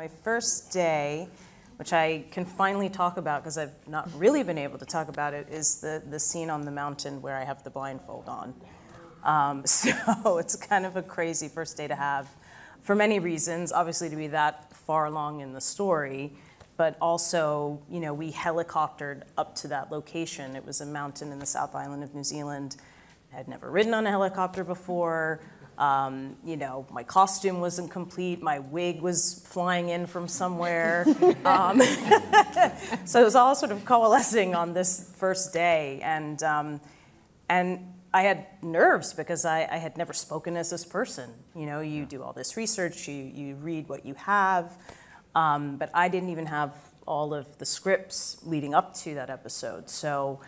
My first day, which I can finally talk about because I've not really been able to talk about it, is the, the scene on the mountain where I have the blindfold on. Um, so it's kind of a crazy first day to have for many reasons. Obviously, to be that far along in the story, but also, you know, we helicoptered up to that location. It was a mountain in the South Island of New Zealand. I had never ridden on a helicopter before. Um, you know, my costume wasn't complete. My wig was flying in from somewhere. um, so it was all sort of coalescing on this first day, and um, and I had nerves because I, I, had never spoken as this person. You know, you do all this research, you you read what you have, um, but I didn't even have all of the scripts leading up to that episode. So,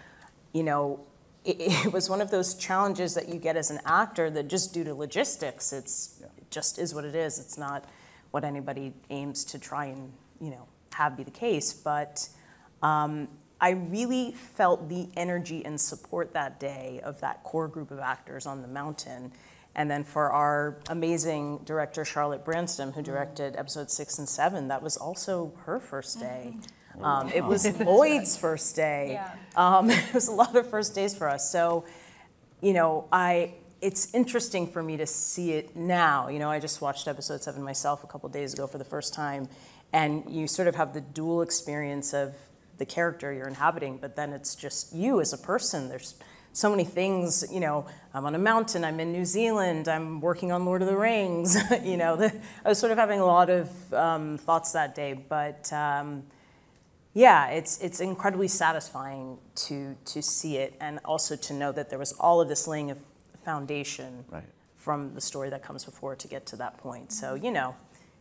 you know, it, it, was one of those challenges that you get as an actor that just due to logistics, it's yeah. it just is what it is. It's not what anybody aims to try and you know have be the case. But um, I really felt the energy and support that day of that core group of actors on the mountain. And then for our amazing director, Charlotte Brändström, who directed episode six and seven, that was also her first day. Mm-hmm. Um, it was Lloyd's first day. Yeah. Um, it was a lot of first days for us. So, you know, I it's interesting for me to see it now. You know, I just watched episode seven myself a couple days ago for the first time, and you sort of have the dual experience of the character you're inhabiting, but then it's just you as a person. There's so many things, you know, I'm on a mountain, I'm in New Zealand, I'm working on Lord of the Rings, you know, the, I was sort of having a lot of um, thoughts that day, but um, yeah, it's it's incredibly satisfying to to see it, and also to know that there was all of this laying of foundation right. from the story that comes before to get to that point. So you know,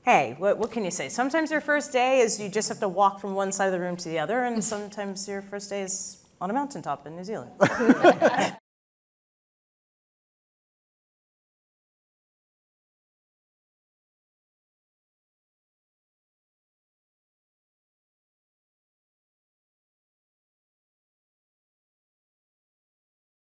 hey, what what can you say? Sometimes your first day is you just have to walk from one side of the room to the other, and sometimes your first day is on a mountaintop in New Zealand.